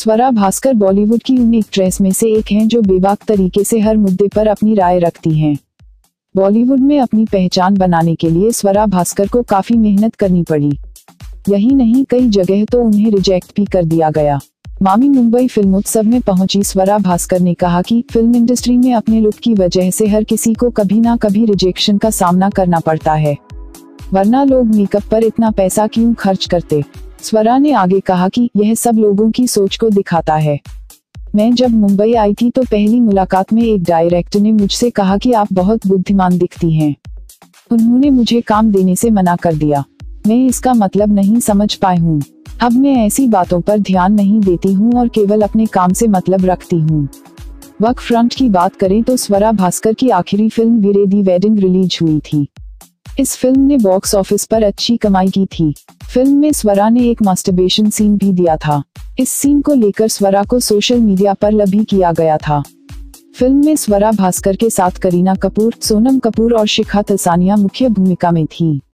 स्वरा भास्कर बॉलीवुड की उन एक्ट्रेस में से एक हैं जो बेबाक तरीके से हर मुद्दे पर अपनी राय रखती हैं। बॉलीवुड में अपनी पहचान बनाने के लिए स्वरा भास्कर को काफ़ी मेहनत करनी पड़ी। यही नहीं, कई जगह तो उन्हें रिजेक्ट भी कर दिया गया। मामी मुंबई फ़िल्म उत्सव में पहुँची स्वरा भास्कर ने कहा कि फ़िल्म इंडस्ट्री में अपने लुक की वजह से हर किसी को कभी ना कभी रिजेक्शन का सामना करना पड़ता है। वरना लोग मेकअप पर इतना पैसा क्यों खर्च करते? स्वरा ने आगे कहा कि यह सब लोगों की सोच को दिखाता है। मैं जब मुंबई आई थी तो पहली मुलाकात में एक डायरेक्टर ने मुझसे कहा कि आप बहुत बुद्धिमान दिखती हैं। उन्होंने मुझे काम देने से मना कर दिया। मैं इसका मतलब नहीं समझ पाई हूँ। अब मैं ऐसी बातों पर ध्यान नहीं देती हूँ और केवल अपने काम से मतलब रखती हूँ। वक फ्रंट की बात करें तो स्वरा भास्कर की आखिरी फ़िल्म वीरे दी वेडिंग रिलीज़ हुई थी। इस फ़िल्म ने बॉक्स ऑफ़िस पर अच्छी कमाई की थी। फ़िल्म में स्वरा ने एक मास्टरबेशन सीन भी दिया था। इस सीन को लेकर स्वरा को सोशल मीडिया पर लभी किया गया था। फ़िल्म में स्वरा भास्कर के साथ करीना कपूर, सोनम कपूर और शिखा तसानिया मुख्य भूमिका में थी।